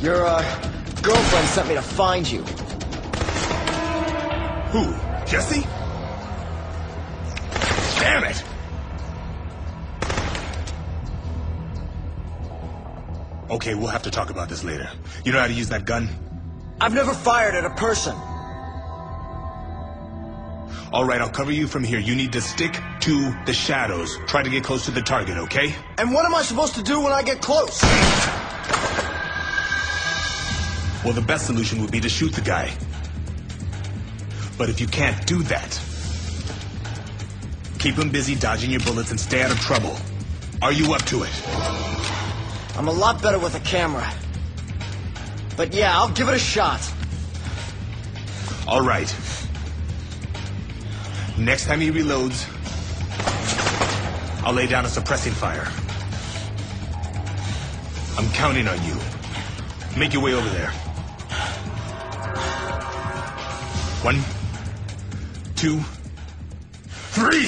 Your, uh, girlfriend sent me to find you. Who? Jesse? Damn it! Okay, we'll have to talk about this later. You know how to use that gun? I've never fired at a person. All right, I'll cover you from here. You need to stick to the shadows. Try to get close to the target, okay? And what am I supposed to do when I get close? Well, the best solution would be to shoot the guy. But if you can't do that, keep him busy dodging your bullets and stay out of trouble. Are you up to it? I'm a lot better with a camera. But yeah, I'll give it a shot. All right. Next time he reloads, I'll lay down a suppressing fire. I'm counting on you. Make your way over there. One, two, three!